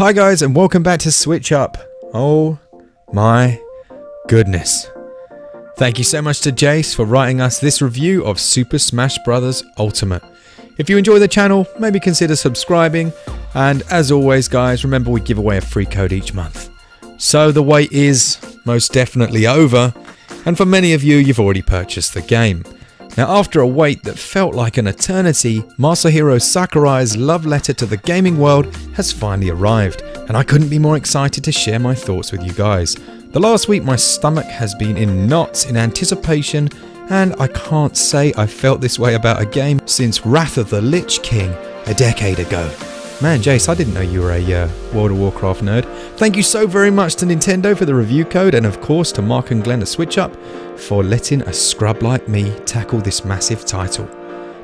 Hi guys and welcome back to Switch Up. Oh my goodness. Thank you so much to Jace for writing us this review of Super Smash Bros. Ultimate. If you enjoy the channel, maybe consider subscribing and as always guys, remember we give away a free code each month. So the wait is most definitely over and for many of you you've already purchased the game. Now, after a wait that felt like an eternity, Masahiro Sakurai's love letter to the gaming world has finally arrived, and I couldn't be more excited to share my thoughts with you guys. The last week, my stomach has been in knots in anticipation, and I can't say I felt this way about a game since Wrath of the Lich King a decade ago. Man, Jace, I didn't know you were a uh, World of Warcraft nerd. Thank you so very much to Nintendo for the review code, and of course to Mark and Glen at Switch Up for letting a scrub like me tackle this massive title.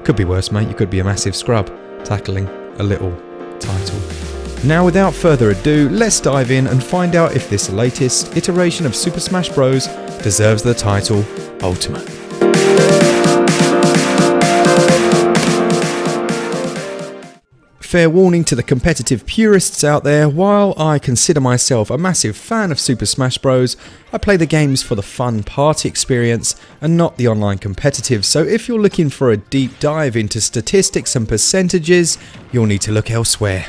Could be worse, mate. You could be a massive scrub tackling a little title. Now, without further ado, let's dive in and find out if this latest iteration of Super Smash Bros. deserves the title Ultimate. Fair warning to the competitive purists out there, while I consider myself a massive fan of Super Smash Bros, I play the games for the fun party experience and not the online competitive, so if you're looking for a deep dive into statistics and percentages, you'll need to look elsewhere.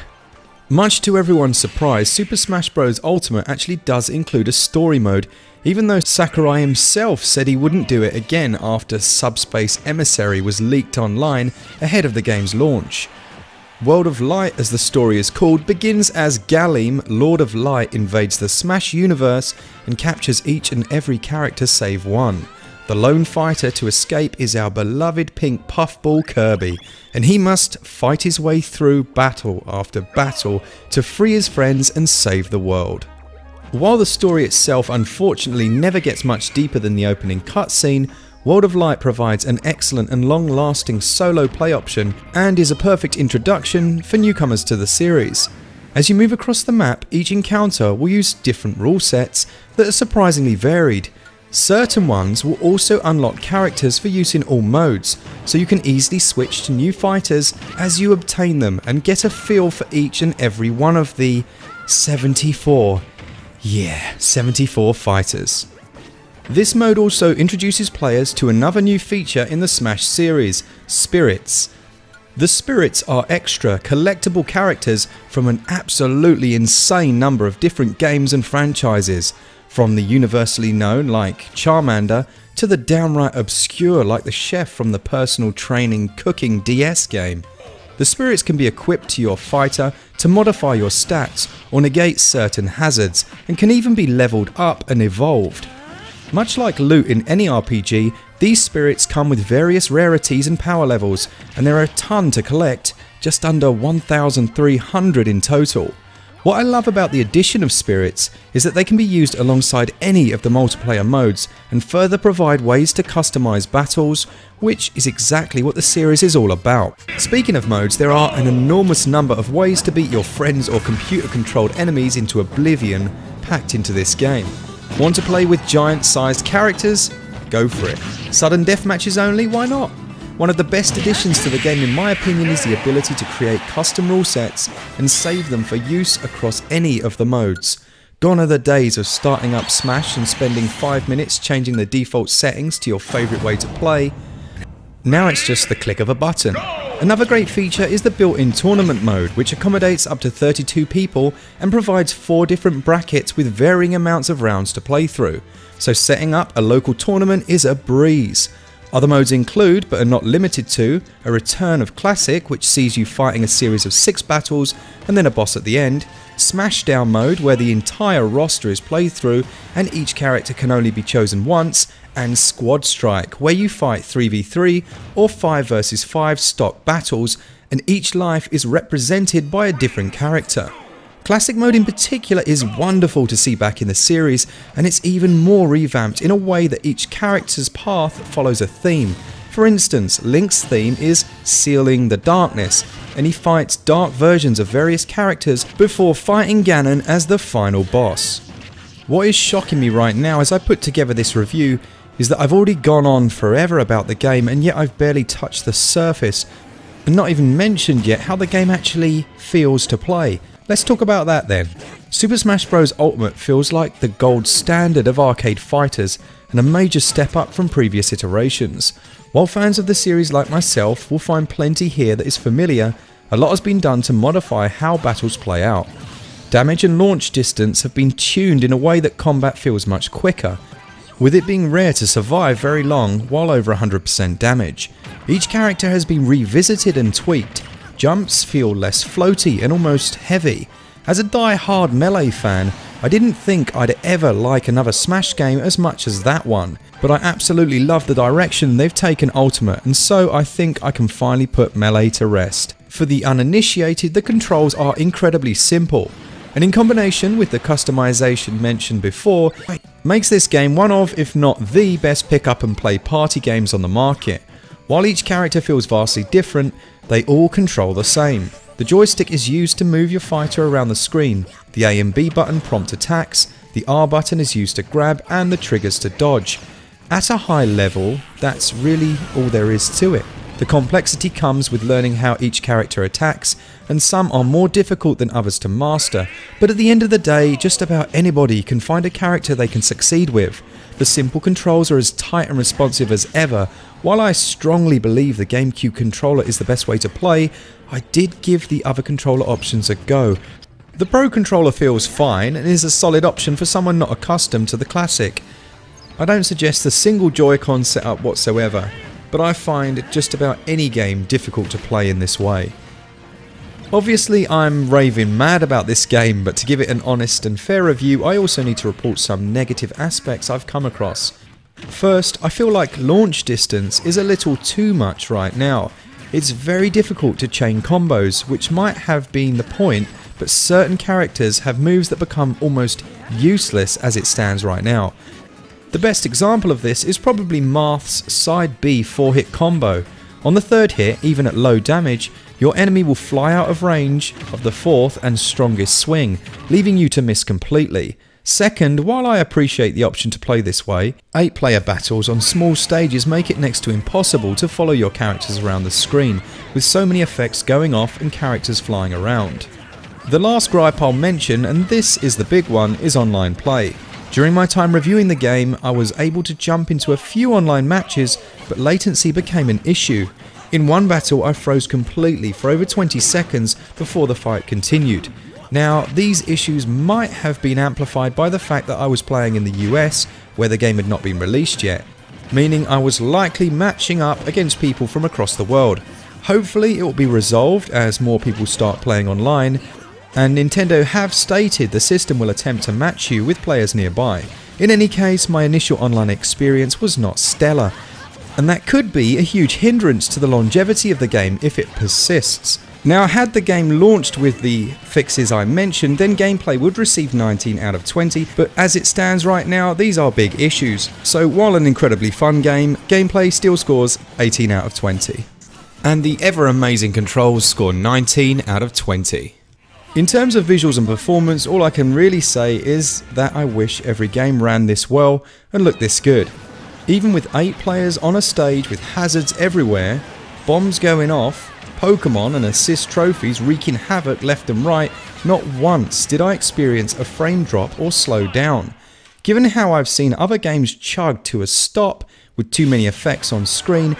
Much to everyone's surprise, Super Smash Bros. Ultimate actually does include a story mode, even though Sakurai himself said he wouldn't do it again after Subspace Emissary was leaked online ahead of the game's launch. World of Light, as the story is called, begins as Galeem, Lord of Light, invades the Smash universe and captures each and every character save one. The lone fighter to escape is our beloved pink puffball Kirby, and he must fight his way through battle after battle to free his friends and save the world. While the story itself unfortunately never gets much deeper than the opening cutscene, World of Light provides an excellent and long lasting solo play option and is a perfect introduction for newcomers to the series. As you move across the map, each encounter will use different rule sets that are surprisingly varied. Certain ones will also unlock characters for use in all modes, so you can easily switch to new fighters as you obtain them and get a feel for each and every one of the 74, yeah, 74 fighters. This mode also introduces players to another new feature in the Smash series, Spirits. The Spirits are extra, collectible characters from an absolutely insane number of different games and franchises, from the universally known like Charmander to the downright obscure like the chef from the personal training cooking DS game. The spirits can be equipped to your fighter to modify your stats or negate certain hazards and can even be leveled up and evolved. Much like loot in any RPG, these spirits come with various rarities and power levels, and there are a ton to collect, just under 1,300 in total. What I love about the addition of spirits is that they can be used alongside any of the multiplayer modes and further provide ways to customize battles, which is exactly what the series is all about. Speaking of modes, there are an enormous number of ways to beat your friends or computer controlled enemies into oblivion packed into this game. Want to play with giant sized characters? Go for it. Sudden death matches only? Why not? One of the best additions to the game in my opinion is the ability to create custom rule sets and save them for use across any of the modes. Gone are the days of starting up Smash and spending 5 minutes changing the default settings to your favourite way to play. Now it's just the click of a button. Another great feature is the built-in tournament mode, which accommodates up to 32 people and provides four different brackets with varying amounts of rounds to play through, so setting up a local tournament is a breeze. Other modes include, but are not limited to, a return of Classic, which sees you fighting a series of six battles and then a boss at the end, Smashdown mode, where the entire roster is played through and each character can only be chosen once, and Squad Strike, where you fight 3v3 or 5 vs 5 stock battles, and each life is represented by a different character. Classic mode in particular is wonderful to see back in the series, and it's even more revamped in a way that each character's path follows a theme. For instance, Link's theme is Sealing the Darkness, and he fights dark versions of various characters before fighting Ganon as the final boss. What is shocking me right now as I put together this review is that I've already gone on forever about the game and yet I've barely touched the surface and not even mentioned yet how the game actually feels to play. Let's talk about that then. Super Smash Bros. Ultimate feels like the gold standard of arcade fighters and a major step up from previous iterations. While fans of the series like myself will find plenty here that is familiar, a lot has been done to modify how battles play out. Damage and launch distance have been tuned in a way that combat feels much quicker, with it being rare to survive very long while over 100% damage. Each character has been revisited and tweaked. Jumps feel less floaty and almost heavy. As a die-hard Melee fan, I didn't think I'd ever like another Smash game as much as that one, but I absolutely love the direction they've taken Ultimate and so I think I can finally put Melee to rest. For the uninitiated, the controls are incredibly simple, and in combination with the customization mentioned before, makes this game one of, if not the best pick up and play party games on the market. While each character feels vastly different, they all control the same. The joystick is used to move your fighter around the screen, the A and B button prompt attacks, the R button is used to grab and the triggers to dodge. At a high level, that's really all there is to it. The complexity comes with learning how each character attacks, and some are more difficult than others to master, but at the end of the day, just about anybody can find a character they can succeed with. The simple controls are as tight and responsive as ever. While I strongly believe the GameCube controller is the best way to play, I did give the other controller options a go. The Pro controller feels fine and is a solid option for someone not accustomed to the classic. I don't suggest a single Joy-Con setup whatsoever but I find just about any game difficult to play in this way. Obviously I'm raving mad about this game, but to give it an honest and fair review I also need to report some negative aspects I've come across. First, I feel like launch distance is a little too much right now. It's very difficult to chain combos, which might have been the point, but certain characters have moves that become almost useless as it stands right now. The best example of this is probably Marth's side B 4 hit combo. On the third hit, even at low damage, your enemy will fly out of range of the fourth and strongest swing, leaving you to miss completely. Second, while I appreciate the option to play this way, 8 player battles on small stages make it next to impossible to follow your characters around the screen, with so many effects going off and characters flying around. The last gripe I'll mention, and this is the big one, is online play. During my time reviewing the game, I was able to jump into a few online matches, but latency became an issue. In one battle, I froze completely for over 20 seconds before the fight continued. Now, these issues might have been amplified by the fact that I was playing in the US, where the game had not been released yet, meaning I was likely matching up against people from across the world. Hopefully, it will be resolved as more people start playing online, and Nintendo have stated the system will attempt to match you with players nearby. In any case, my initial online experience was not stellar, and that could be a huge hindrance to the longevity of the game if it persists. Now, had the game launched with the fixes I mentioned, then gameplay would receive 19 out of 20, but as it stands right now, these are big issues. So while an incredibly fun game, gameplay still scores 18 out of 20. And the ever amazing controls score 19 out of 20. In terms of visuals and performance, all I can really say is that I wish every game ran this well and looked this good. Even with 8 players on a stage with hazards everywhere, bombs going off, Pokemon and assist trophies wreaking havoc left and right, not once did I experience a frame drop or slow down. Given how I've seen other games chug to a stop with too many effects on screen,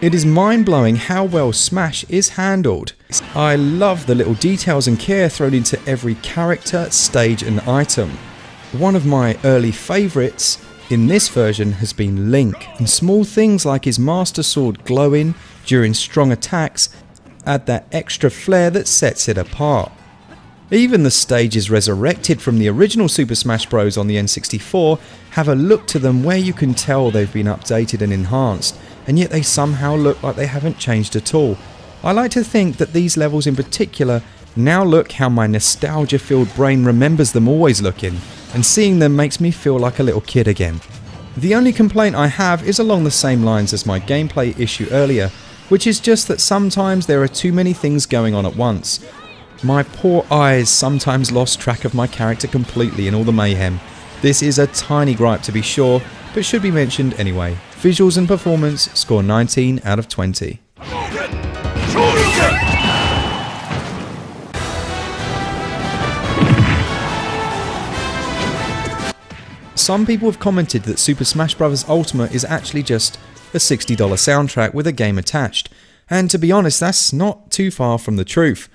it is mind blowing how well Smash is handled. I love the little details and care thrown into every character, stage and item. One of my early favourites in this version has been Link, and small things like his Master Sword glowing during strong attacks add that extra flair that sets it apart. Even the stages resurrected from the original Super Smash Bros. on the N64 have a look to them where you can tell they've been updated and enhanced, and yet they somehow look like they haven't changed at all. I like to think that these levels in particular now look how my nostalgia filled brain remembers them always looking, and seeing them makes me feel like a little kid again. The only complaint I have is along the same lines as my gameplay issue earlier, which is just that sometimes there are too many things going on at once. My poor eyes sometimes lost track of my character completely in all the mayhem. This is a tiny gripe to be sure, but should be mentioned anyway. Visuals and performance score 19 out of 20. Some people have commented that Super Smash Bros. Ultimate is actually just a $60 soundtrack with a game attached, and to be honest, that's not too far from the truth.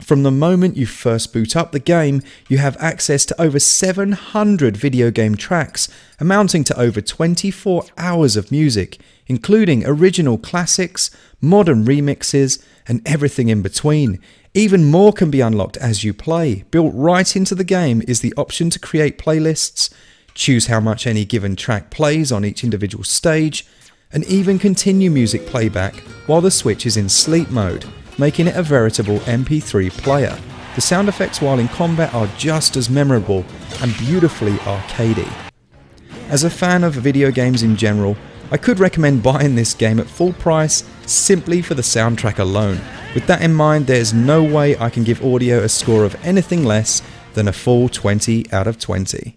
From the moment you first boot up the game, you have access to over 700 video game tracks, amounting to over 24 hours of music including original classics, modern remixes, and everything in between. Even more can be unlocked as you play. Built right into the game is the option to create playlists, choose how much any given track plays on each individual stage, and even continue music playback while the Switch is in sleep mode making it a veritable MP3 player. The sound effects while in combat are just as memorable and beautifully arcadey. As a fan of video games in general, I could recommend buying this game at full price simply for the soundtrack alone. With that in mind, there's no way I can give audio a score of anything less than a full 20 out of 20.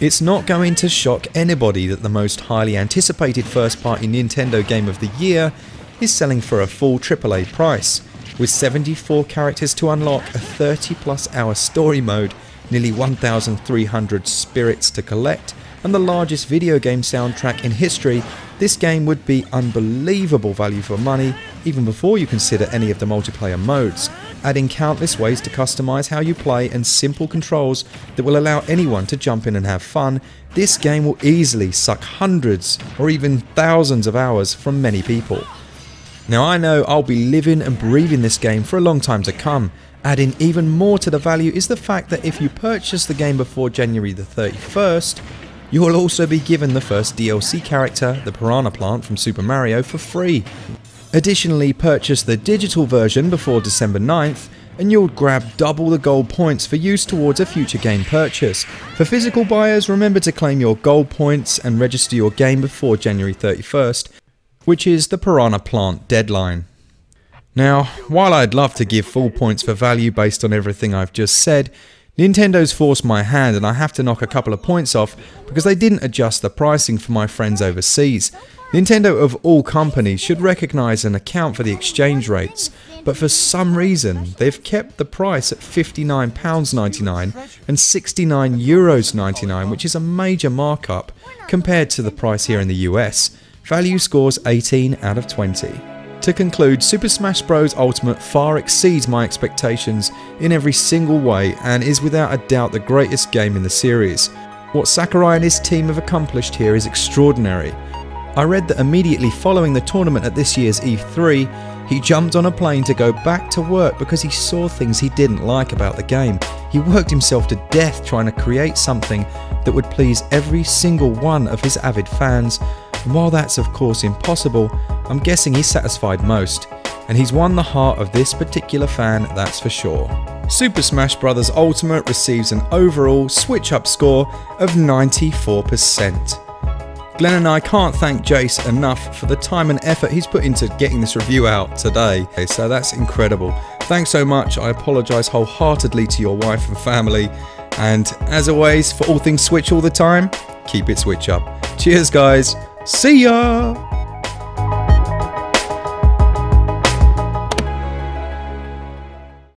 It's not going to shock anybody that the most highly anticipated first party Nintendo game of the year is selling for a full AAA price, with 74 characters to unlock, a 30 plus hour story mode, nearly 1,300 spirits to collect, and the largest video game soundtrack in history, this game would be unbelievable value for money even before you consider any of the multiplayer modes, adding countless ways to customize how you play and simple controls that will allow anyone to jump in and have fun, this game will easily suck hundreds or even thousands of hours from many people. Now I know I'll be living and breathing this game for a long time to come. Adding even more to the value is the fact that if you purchase the game before January the 31st, you will also be given the first DLC character, the Piranha Plant from Super Mario, for free. Additionally, purchase the digital version before December 9th, and you'll grab double the gold points for use towards a future game purchase. For physical buyers, remember to claim your gold points and register your game before January 31st, which is the Piranha Plant deadline. Now, while I'd love to give full points for value based on everything I've just said, Nintendo's forced my hand and I have to knock a couple of points off because they didn't adjust the pricing for my friends overseas. Nintendo of all companies should recognise and account for the exchange rates, but for some reason they've kept the price at £59.99 and €69.99 which is a major markup compared to the price here in the US. Value scores 18 out of 20. To conclude, Super Smash Bros. Ultimate far exceeds my expectations in every single way and is without a doubt the greatest game in the series. What Sakurai and his team have accomplished here is extraordinary. I read that immediately following the tournament at this year's E3, he jumped on a plane to go back to work because he saw things he didn't like about the game. He worked himself to death trying to create something that would please every single one of his avid fans and while that's of course impossible, I'm guessing he's satisfied most, and he's won the heart of this particular fan, that's for sure. Super Smash Bros. Ultimate receives an overall switch up score of 94%. Glen and I can't thank Jace enough for the time and effort he's put into getting this review out today, so that's incredible. Thanks so much, I apologise wholeheartedly to your wife and family, and as always, for all things Switch all the time, keep it Switch up. Cheers guys! See ya!